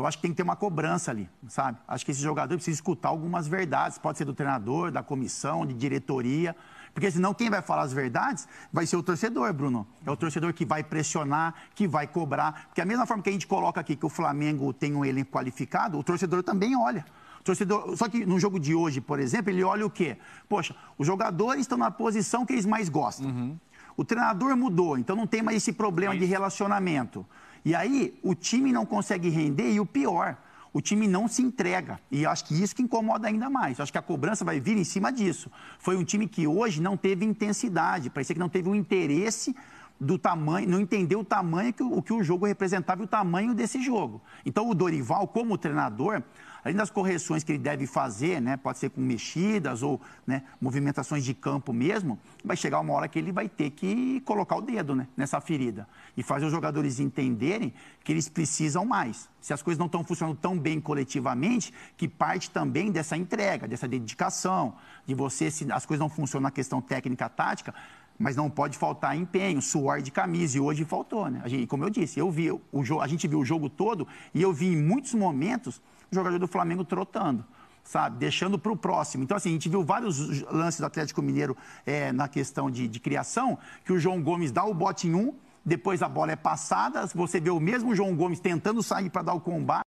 eu acho que tem que ter uma cobrança ali, sabe? Acho que esse jogador precisa escutar algumas verdades, pode ser do treinador, da comissão, de diretoria, porque senão quem vai falar as verdades vai ser o torcedor, Bruno. É o torcedor que vai pressionar, que vai cobrar. Porque a mesma forma que a gente coloca aqui que o Flamengo tem um elenco qualificado, o torcedor também olha. Torcedor, só que no jogo de hoje, por exemplo, ele olha o quê? Poxa, os jogadores estão na posição que eles mais gostam. Uhum. O treinador mudou, então não tem mais esse problema Mas... de relacionamento. E aí o time não consegue render e o pior, o time não se entrega. E acho que isso que incomoda ainda mais. Acho que a cobrança vai vir em cima disso. Foi um time que hoje não teve intensidade, parecia que não teve um interesse do tamanho, não entendeu o tamanho que o, que o jogo representava e o tamanho desse jogo. Então o Dorival, como treinador, além das correções que ele deve fazer, né, pode ser com mexidas ou né, movimentações de campo mesmo, vai chegar uma hora que ele vai ter que colocar o dedo né, nessa ferida e fazer os jogadores entenderem que eles precisam mais. Se as coisas não estão funcionando tão bem coletivamente, que parte também dessa entrega, dessa dedicação, de você, se as coisas não funcionam na questão técnica, tática, mas não pode faltar empenho, suor de camisa, e hoje faltou, né? A gente, como eu disse, eu vi o jogo, a gente viu o jogo todo e eu vi em muitos momentos o jogador do Flamengo trotando sabe, deixando para o próximo. Então, assim, a gente viu vários lances do Atlético Mineiro é, na questão de, de, criação, que o João Gomes dá o bote em um, depois a bola é passada, você vê o mesmo João Gomes tentando sair para dar o combate.